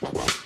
you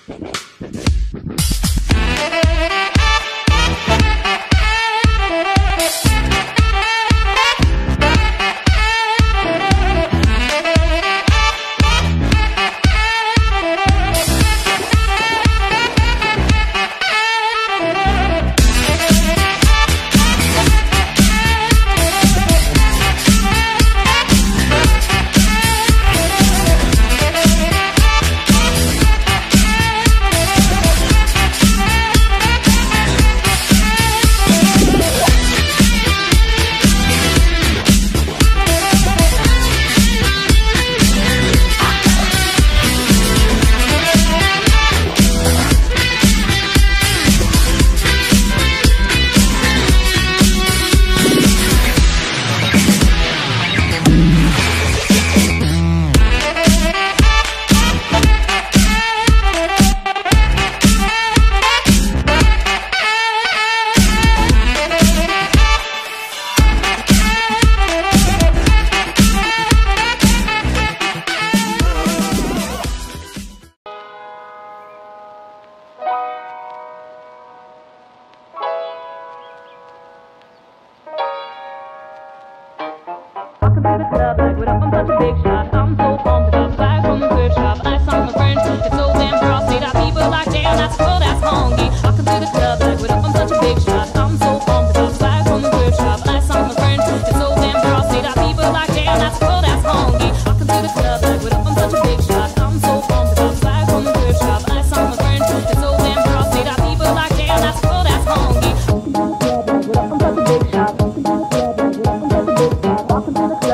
That's cool, that's honky. I can the